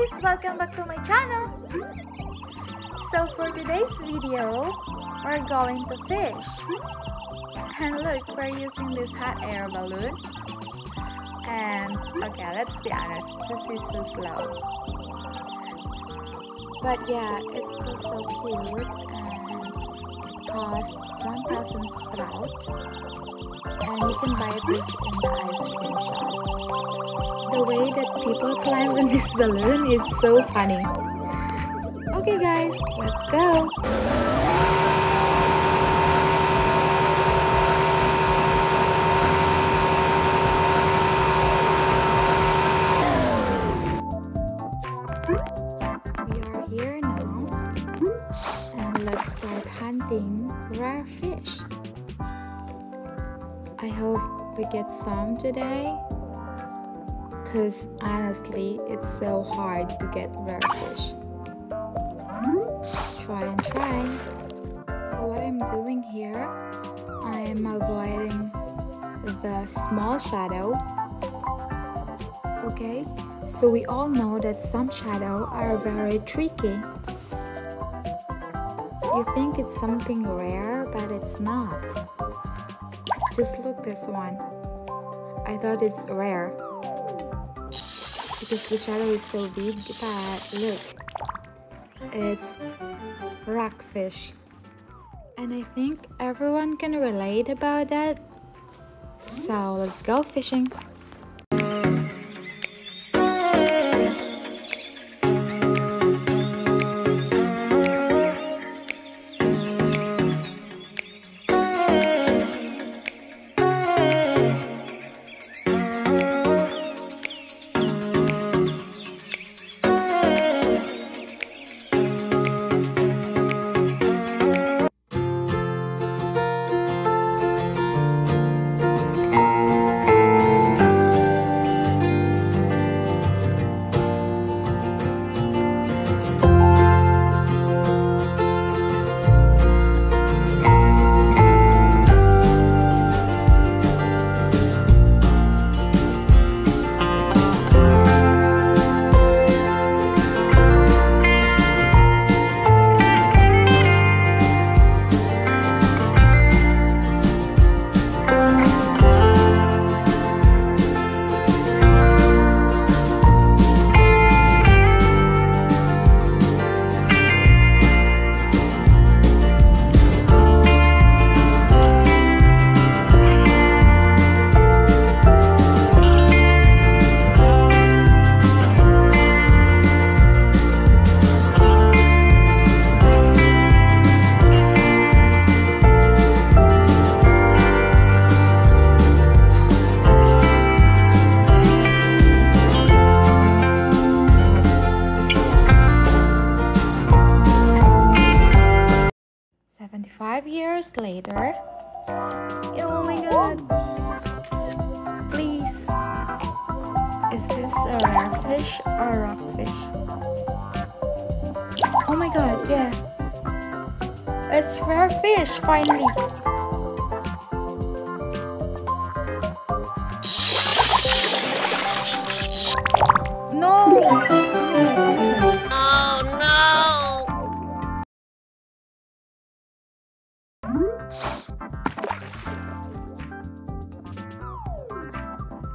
guys! Welcome back to my channel! So for today's video, we're going to fish. And look, we're using this hot air balloon. And okay, let's be honest, this is so slow. But yeah, it's still so cute it costs 1000 sprout. And you can buy this in the ice cream shop. The way that people climb on this balloon is so funny. Okay guys, let's go! Get some today because honestly it's so hard to get rare fish. Try and try. So what I'm doing here, I'm avoiding the small shadow. Okay, so we all know that some shadow are very tricky. You think it's something rare, but it's not. Just look this one. I thought it's rare because the shadow is so big, but look, it's rockfish. And I think everyone can relate about that. So let's go fishing. Seventy-five years later. Oh my god! Oh. Please, is this a rare fish or a rockfish? Oh my god! Yeah, it's rare fish finally.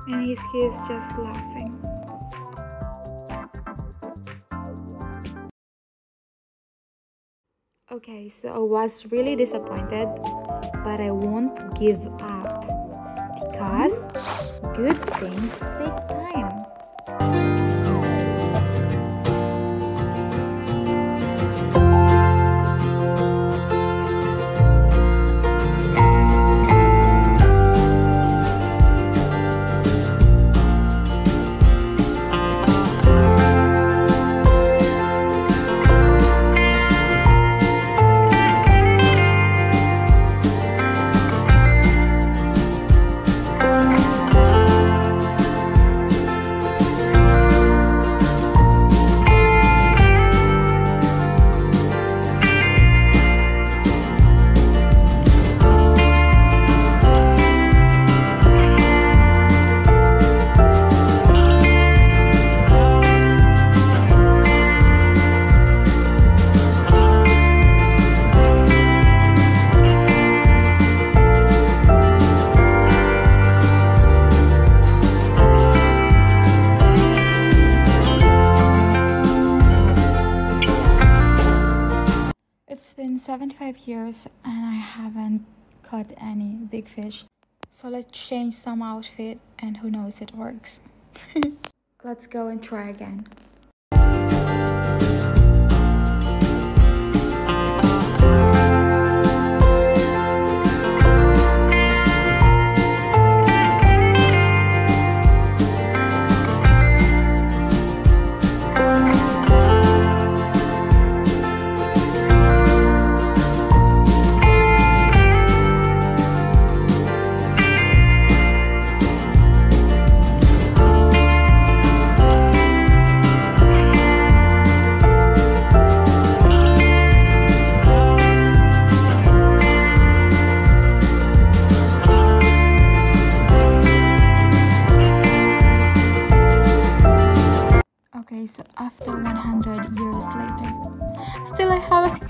And he's, he's just laughing. Okay, so I was really disappointed, but I won't give up because good things take time. Years and I haven't caught any big fish. So let's change some outfit and who knows it works. let's go and try again.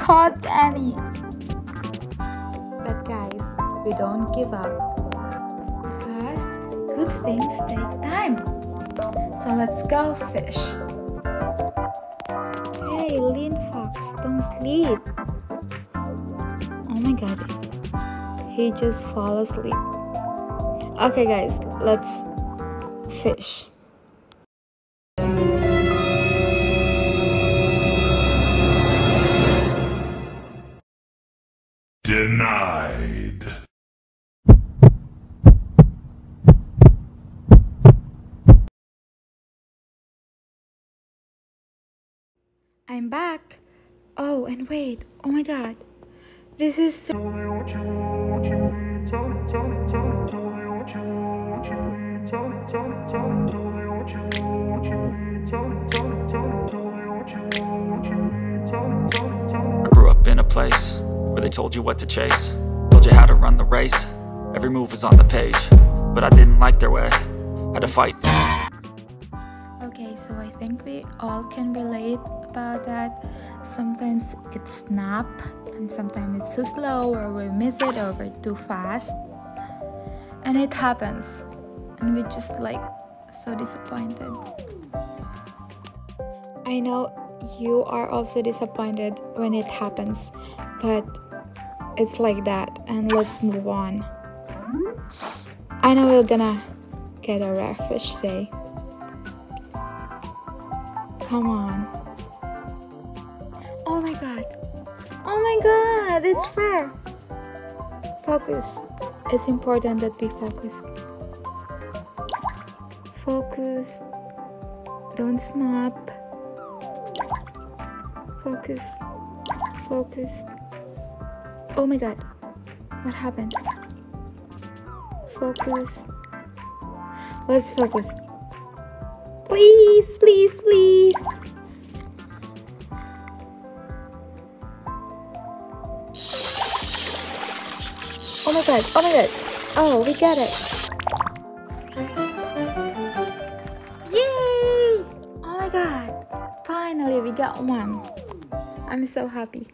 Caught any. But guys, we don't give up because good things take time. So let's go fish. Hey, lean fox, don't sleep. Oh my god, he just fall asleep. Okay, guys, let's fish. You want, what you need. Tell me, tell me, tell me. I grew up in a place where they told you what to chase Told you how to run the race, every move was on the page But I didn't like their way, had to fight Okay, so I think we all can relate about that. Sometimes it's snap and sometimes it's too slow or we miss it or we're too fast. And it happens. And we're just like so disappointed. I know you are also disappointed when it happens, but it's like that and let's move on. I know we're gonna get a rare fish today. Come on. Oh my god. Oh my god, it's fair. Focus. It's important that we focus. Focus. Don't snap. Focus. Focus. Oh my god. What happened? Focus. Let's focus. Please, please, please. Oh my god, oh my god. Oh, we got it. Yay! Oh my god. Finally, we got one. I'm so happy.